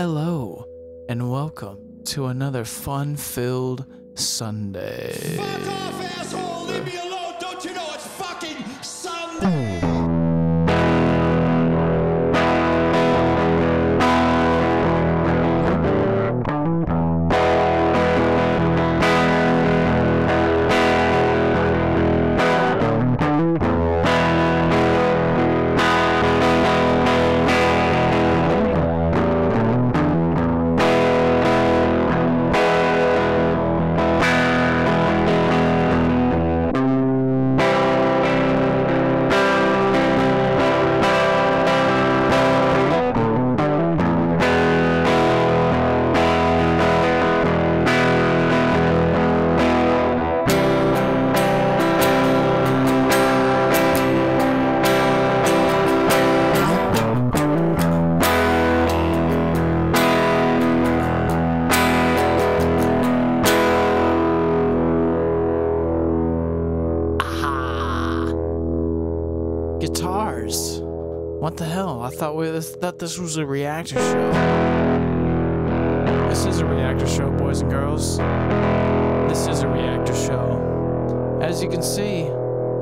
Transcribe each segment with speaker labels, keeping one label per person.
Speaker 1: Hello, and welcome to another fun filled Sunday.
Speaker 2: Fuck off, asshole! Leave me alone!
Speaker 1: Thought this, was a Reaktor show. This is a Reaktor show, boys and girls. This is a Reaktor show. As you can see,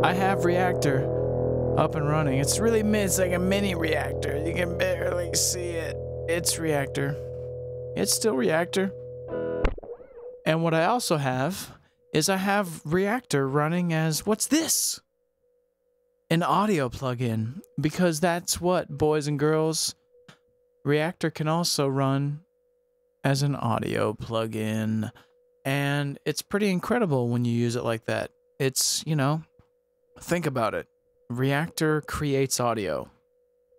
Speaker 1: I have Reaktor up and running. It's really it's like a mini Reaktor. You can barely see it. It's Reaktor. It's still Reaktor. And what I also have is I have Reaktor running as what's this? An audio plug-in because that's what boys and girls Reaktor can also run as an audio plug-in. And it's pretty incredible when you use it like that. It's you know think about it. Reaktor creates audio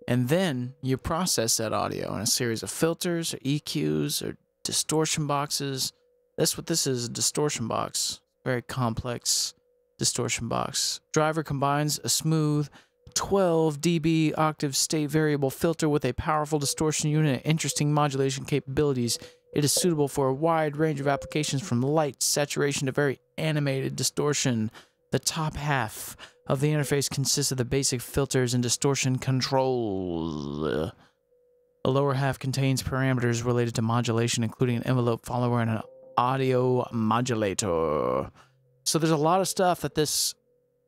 Speaker 1: and then you process that audio in a series of filters or eqs or distortion boxes. That's what this is a distortion box. Very complex distortion box. Driver combines a smooth 12 dB octave state variable filter with a powerful distortion unit and interesting modulation capabilities. It is suitable for a wide range of applications from light saturation to very animated distortion. The top half of the interface consists of the basic filters and distortion controls. The lower half contains parameters related to modulation, including an envelope follower and an audio modulator. So there's a lot of stuff that this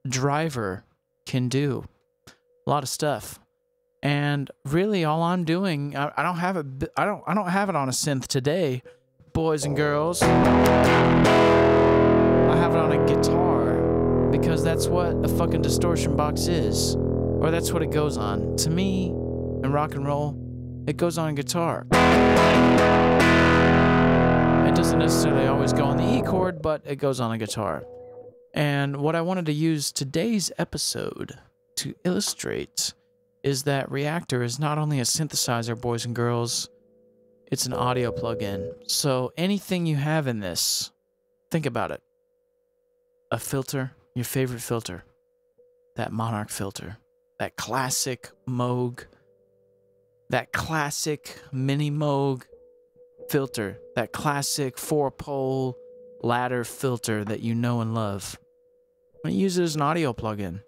Speaker 1: driver can do. A lot of stuff. And really all I'm doing, I, I don't have it I don't I don't have it on a synth today, boys and girls. I have it on a guitar because that's what a fucking distortion box is. Or that's what it goes on. To me, in rock and roll, it goes on guitar. It doesn't necessarily always go on the E chord, but it goes on a guitar. And what I wanted to use today's episode to illustrate is that Reaktor is not only a synthesizer, boys and girls, it's an audio plugin. So anything you have in this, think about it. A filter, your favorite filter, that Monarch filter, that classic Moog, that classic mini Moog filter, that classic four pole ladder filter that you know and love. Don't you use it as an audio plugin?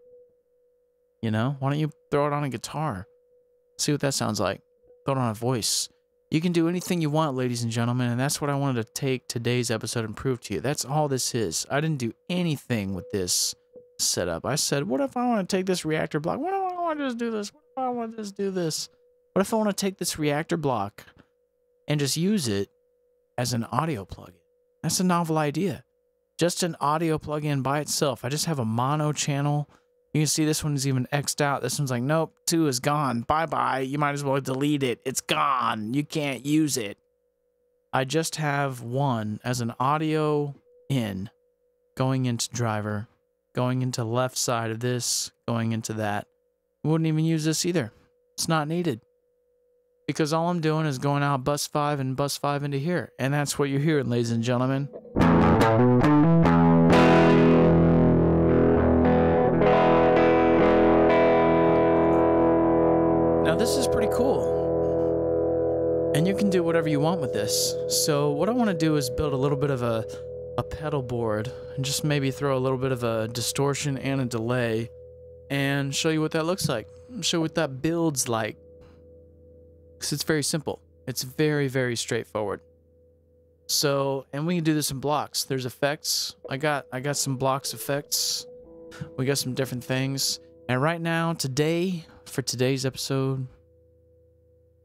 Speaker 1: You know, why don't you throw it on a guitar? See what that sounds like. Throw it on a voice. You can do anything you want, ladies and gentlemen, and that's what I wanted to take today's episode and prove to you. That's all this is. I didn't do anything with this setup. I said, what if I want to take this Reaktor block? What if I want to just do this? What if I want to just do this? What if I want to take this Reaktor block and just use it as an audio plugin? That's a novel idea. Just an audio plugin by itself. I just have a mono channel. You can see this one's even X'd out. This one's like, nope, two is gone. Bye bye. You might as well delete it. It's gone. You can't use it. I just have one as an audio in going into driver, going into left side of this, going into that. Wouldn't even use this either. It's not needed. Because all I'm doing is going out bus 5 and bus 5 into here. And that's what you're hearing, ladies and gentlemen. Now, this is pretty cool. And you can do whatever you want with this. So, what I want to do is build a little bit of a, a pedal board and just maybe throw a little bit of a distortion and a delay and show you what that looks like. Show what that builds like. Because it's very simple. It's very, very straightforward. So, and we can do this in blocks. There's effects. I got I got some blocks effects. We got some different things. And right now, today, for today's episode,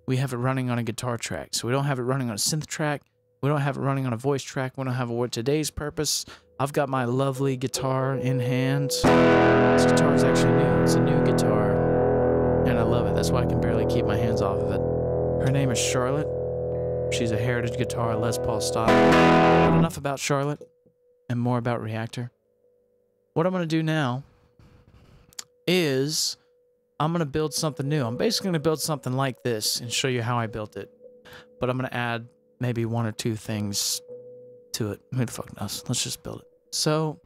Speaker 1: we have it running on a guitar track. So we don't have it running on a synth track. We don't have it running on a voice track. We don't have it for today's purpose. I've got my lovely guitar in hand. This guitar is actually new. It's a new guitar. And I love it. That's why I can barely keep my hands off of it. Her name is Charlotte. She's a heritage guitar, Les Paul style. But enough about Charlotte and more about Reaktor. What I'm going to do now is I'm going to build something new. I'm basically going to build something like this and show you how I built it. But I'm going to add maybe one or two things to it. Who the fuck knows? Let's just build it. So,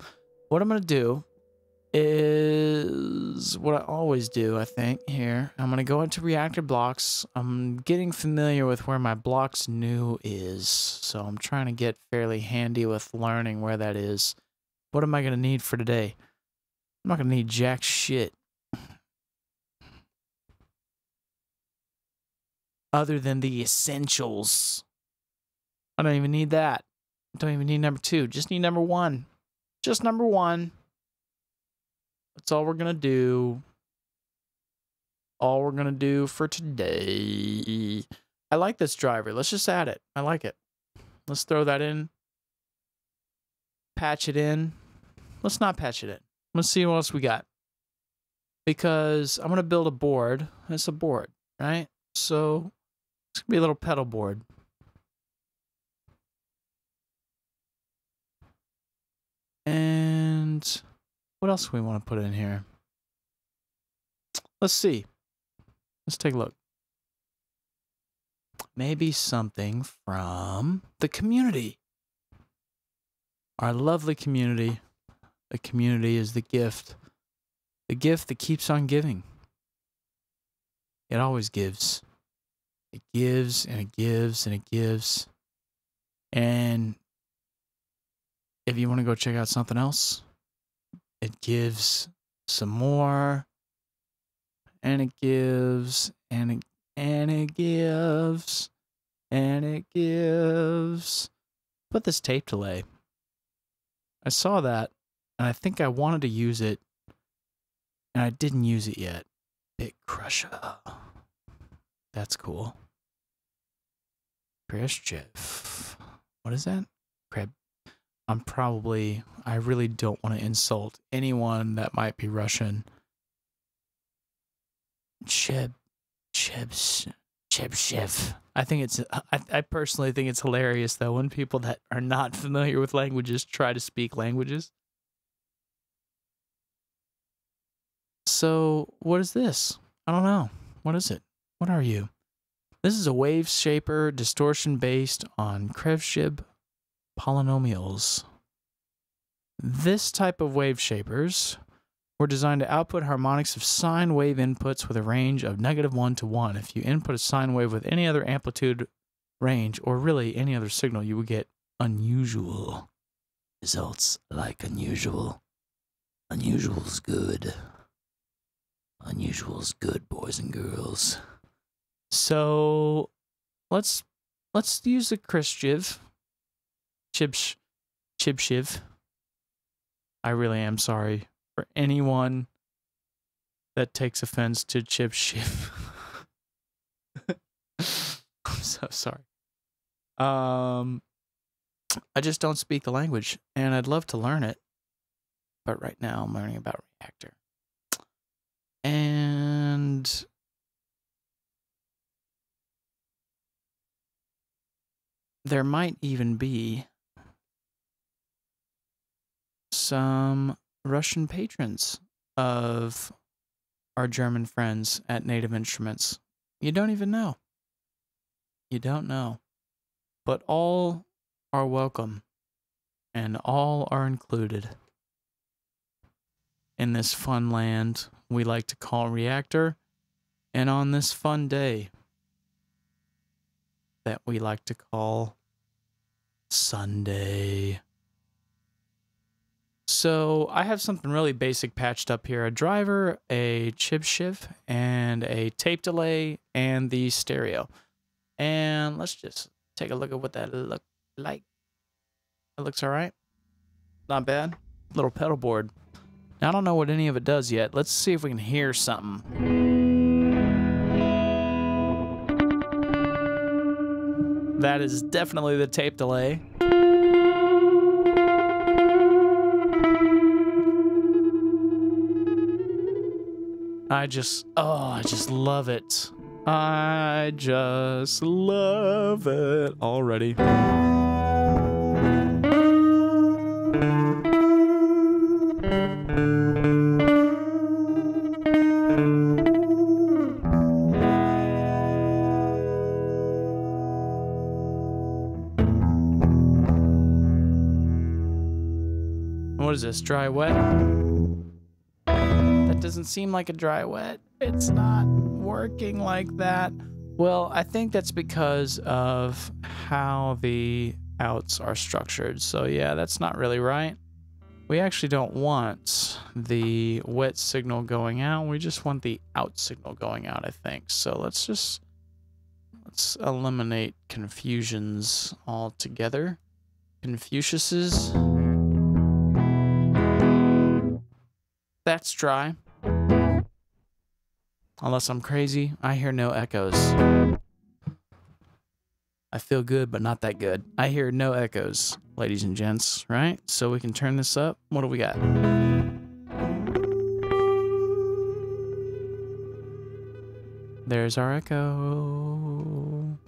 Speaker 1: what I'm going to do is what I always do, I think, here. I'm going to go into Reaktor blocks. I'm getting familiar with where my blocks new is. So, I'm trying to get fairly handy with learning where that is. What am I going to need for today? I'm not going to need jack shit. Other than the essentials. I don't even need that. I Don't even need number two. Just need number one. Just number one. That's all we're going to do. All we're going to do for today. I like this driver. Let's just add it. I like it. Let's throw that in. Patch it in. Let's not patch it in. Let's see what else we got. Because I'm going to build a board. It's a board, right? So it's going to be a little pedal board. And what else we want to put in here? Let's see. Let's take a look. Maybe something from the community. Our lovely community. The community is the gift. The gift that keeps on giving. It always gives. It gives and it gives and it gives. And if you want to go check out something else, it gives some more and it gives and it and it gives and it gives. Put this tape delay i saw that and i think i wanted to use it and i didn't use it yet. Big crusher. That's cool. Khrushchev. what is that? Crab I'm probably I really don't want to insult anyone that might be Russian. Cheb Cheb Chebshev. I think it's I, I personally think it's hilarious though when people that are not familiar with languages try to speak languages. So, what is this? I don't know. What is it? What are you? This is a wave shaper distortion based on Khrushchev polynomials. This type of wave shapers were designed to output harmonics of sine wave inputs with a range of negative 1 to 1. If you input a sine wave with any other amplitude range, or really any other signal, you would get unusual results like unusual. Unusual's good. Unusual's good, boys and girls. So let's let's use the Khrushchev Chibsh, Chibshiv. I really am sorry for anyone that takes offense to Chibshiv. I'm so sorry. Um, I just don't speak the language, and I'd love to learn it, but right now I'm learning about Reaktor. And there might even be some Russian patrons of our German friends at Native Instruments. You don't even know. You don't know. But all are welcome and all are included in this fun land we like to call Reaktor and on this fun day that we like to call Sunday. So I have something really basic patched up here. A driver, a chip shift, and a tape delay, and the stereo. And let's just take a look at what that look like. It looks all right. Not bad. Little pedal board. Now, I don't know what any of it does yet. Let's see if we can hear something. That is definitely the tape delay. I just, oh, I just love it. I just love it already. What is this? Dry wet? Doesn't seem like a dry wet. It's not working like that. Well, I think that's because of how the outs are structured. So, yeah, that's not really right. We actually don't want the wet signal going out. We just want the out signal going out, I think. So, let's just let's eliminate confusions altogether. Confucius's. That's dry. Unless I'm crazy, I hear no echoes. I feel good, but not that good. I hear no echoes, ladies and gents, right? So we can turn this up. What do we got? There's our echo.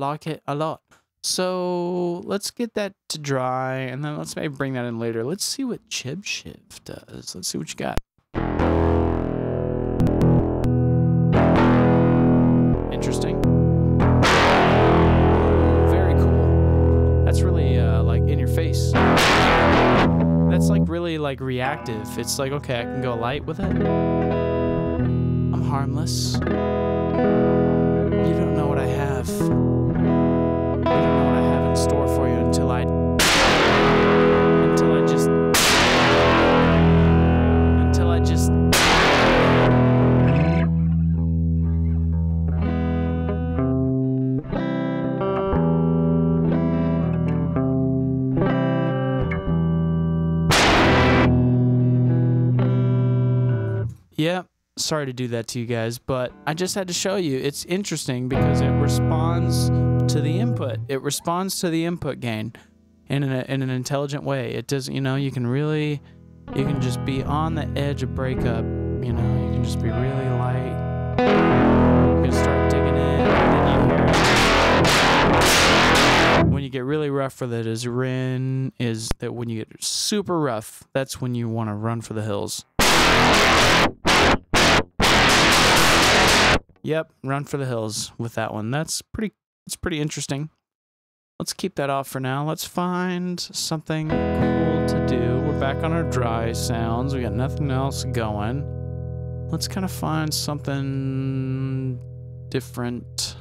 Speaker 1: Like it a lot. So let's get that to dry and then let's maybe bring that in later. Let's see what Chib Shift does. Let's see what you got. Interesting. Very cool. That's really uh, like in your face. That's like really like reactive. It's like, okay, I can go light with it. I'm harmless. Yep. Sorry to do that to you guys, but I just had to show you. It's interesting because it responds to the input. It responds to the input gain in an, in an intelligent way. It doesn't, you know, you can really, you can just be on the edge of breakup. You know, you can just be really light. You can start digging in, and then you hear it. When you get really rough with it, is Rin is that when you get super rough, that's when you want to run for the hills. Yep, run for the hills with that one. That's pretty it's pretty interesting. Let's keep that off for now. Let's find something cool to do. We're back on our dry sounds. We got nothing else going. Let's kind of find something different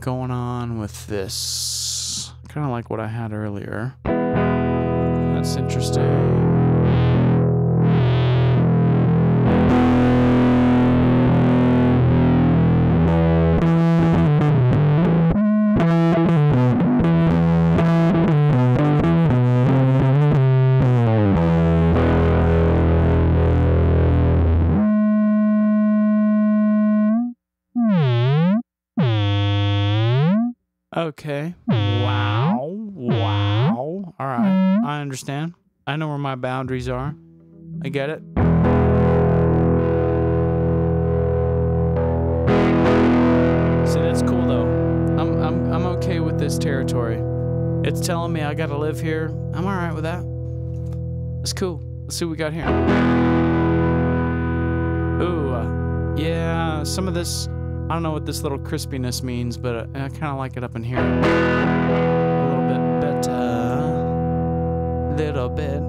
Speaker 1: going on with this. Kind of like what I had earlier. That's interesting. understand. I know where my boundaries are. I get it. See, that's cool though. I'm, I'm, I'm okay with this territory. It's telling me I gotta live here. I'm alright with that. It's cool. Let's see what we got here. Ooh, uh, yeah, some of this, I don't know what this little crispiness means, but I, I kind of like it up in here. A little bit better. Uh, Little bit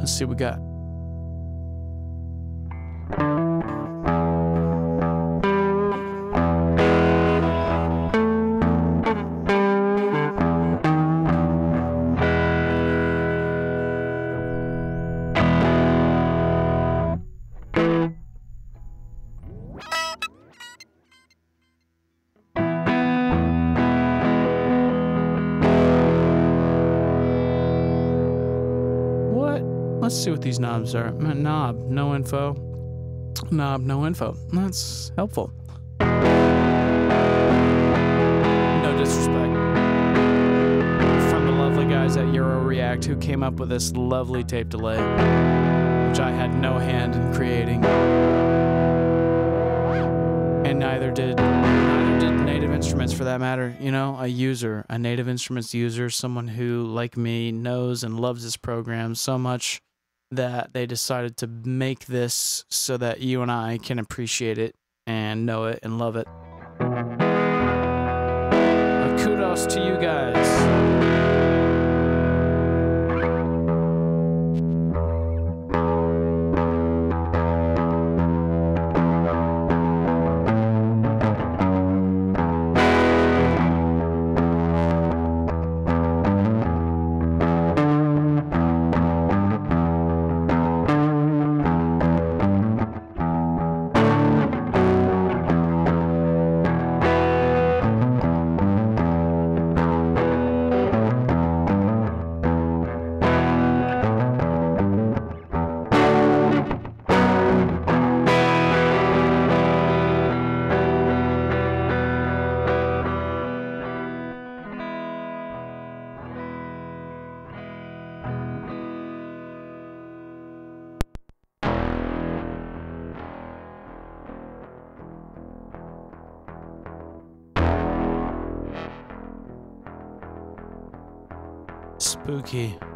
Speaker 1: Let's see what we got. These knobs are. Mm, Knob, no info. Knob, no info. That's helpful. No disrespect. From the lovely guys at Euro Reakt who came up with this lovely tape delay, which I had no hand in creating. And neither did neither did Native Instruments for that matter. You know, a user, a Native Instruments user, someone who, like me, knows and loves this program so much that they decided to make this so that you and I can appreciate it and know it and love it. Kudos to you guys. Spooky.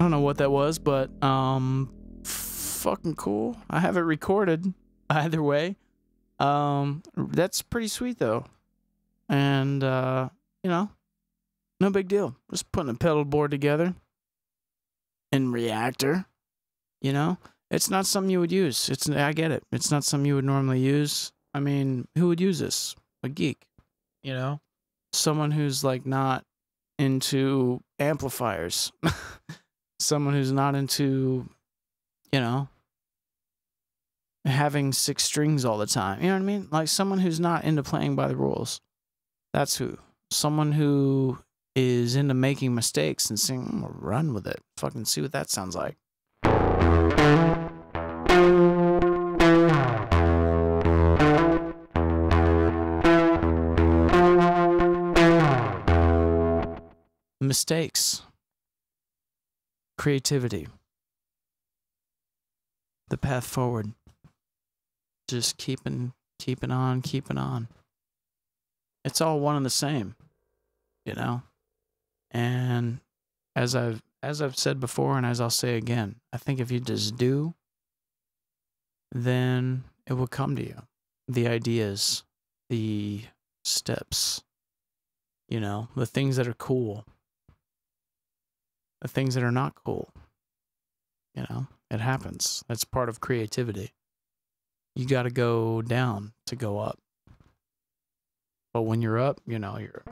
Speaker 1: I don't know what that was, but um, fucking cool. I have it recorded. Either way, um, that's pretty sweet though, and uh, you know, no big deal. Just putting a pedal board together in Reaktor. You know, it's not something you would use. It's I get it. It's not something you would normally use. I mean, who would use this? A geek, you know, someone who's like not into amplifiers. someone who's not into, you know, having six strings all the time. You know what I mean? Like someone who's not into playing by the rules. That's who. Someone who is into making mistakes and saying, I'm gonna run with it. Fucking see what that sounds like. Mistakes creativity, the path forward. Just keeping, keeping on, keeping on. It's all one and the same. you know? And as I've as I've said before and as I'll say again, I think if you just do, then it will come to you. The ideas, the steps, you know, the things that are cool, the things that are not cool. You know, it happens. That's part of creativity. You got to go down to go up. But when you're up, you know, you're.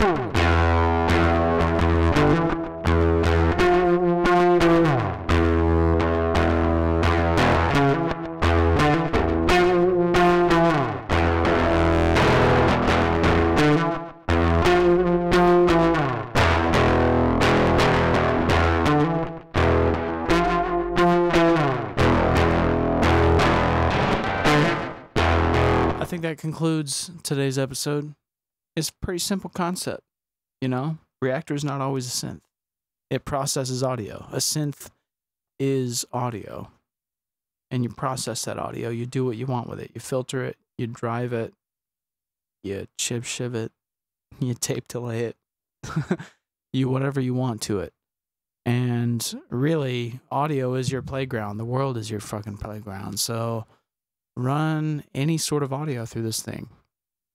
Speaker 1: That concludes today's episode. It's a pretty simple concept, you know? Reaktor is not always a synth. It processes audio. A synth is audio. And you process that audio. You do what you want with it. You filter it, you drive it, you chip shiv it, you tape delay it, you whatever you want to it. And really, audio is your playground. The world is your fucking playground. So run any sort of audio through this thing.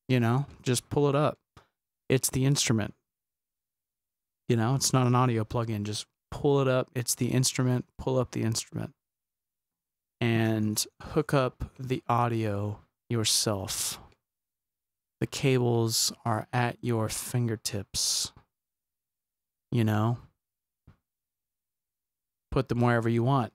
Speaker 1: You know, just pull it up. It's the instrument. You know, it's not an audio plugin. Just pull it up. It's the instrument. Pull up the instrument and hook up the audio yourself. The cables are at your fingertips. You know, put them wherever you want.